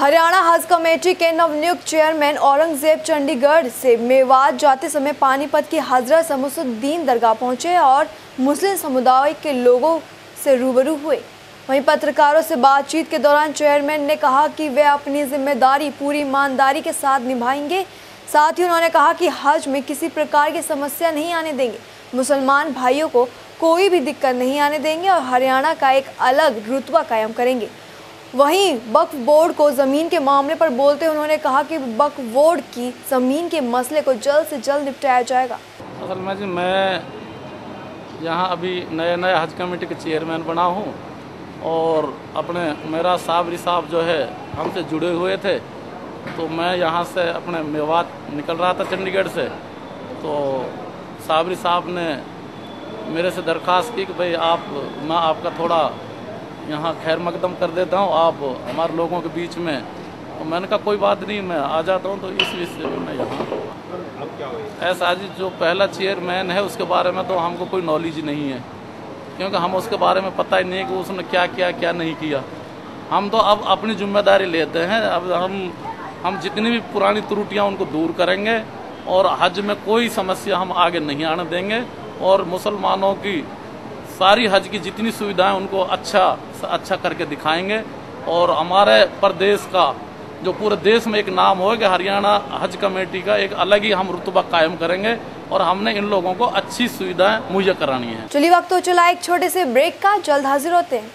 हरियाणा हज कमेटी के नवनियुक्त चेयरमैन औरंगज़ेब चंडीगढ़ से मेवात जाते समय पानीपत की हज़रत शमसुद्दीन दरगाह पहुँचे और मुस्लिम समुदाय के लोगों से रूबरू हुए। वहीं पत्रकारों से बातचीत के दौरान चेयरमैन ने कहा कि वे अपनी ज़िम्मेदारी पूरी ईमानदारी के साथ निभाएँगे। साथ ही उन्होंने कहा कि हज में किसी प्रकार की समस्या नहीं आने देंगे। मुसलमान भाइयों को कोई भी दिक्कत नहीं आने देंगे और हरियाणा का एक अलग रुतबा कायम करेंगे। वहीं वक्फ बोर्ड को ज़मीन के मामले पर बोलते उन्होंने कहा कि वक्फ बोर्ड की ज़मीन के मसले को जल्द से जल्द निपटाया जाएगा। असल में जी, मैं यहाँ अभी नए नए हज कमेटी के चेयरमैन बना हूँ और अपने मेरा साबरी साहब जो है हमसे जुड़े हुए थे तो मैं यहाँ से अपने मेवात निकल रहा था चंडीगढ़ से। तो साबरी साहब ने मेरे से दरख्वास्त की कि भाई आप, मैं आपका थोड़ा यहाँ खैर मकदम कर देता हूँ आप हमारे लोगों के बीच में। तो मैंने कहा कोई बात नहीं मैं आ जाता हूँ तो इस विषय में मैं यहाँ ऐसा जी जो पहला चेयरमैन है उसके बारे में तो हमको कोई नॉलेज नहीं है। क्योंकि हम उसके बारे में पता ही नहीं है कि उसने क्या किया क्या नहीं किया। हम तो अब अपनी ज़िम्मेदारी लेते हैं। अब हम हम जितनी भी पुरानी त्रुटियाँ उनको दूर करेंगे और हज में कोई समस्या हम आगे नहीं आने देंगे। और मुसलमानों की सारी हज की जितनी सुविधाएँ उनको अच्छा अच्छा करके दिखाएँगे। और हमारे प्रदेश का, जो पूरे देश में एक नाम हो कि हरियाणा हज कमेटी का, एक अलग ही हम रुतबा कायम करेंगे और हमने इन लोगों को अच्छी सुविधाएँ मुहैया करानी है। चलिए वक्त हो चला एक छोटे से ब्रेक का, जल्द हाजिर होते हैं।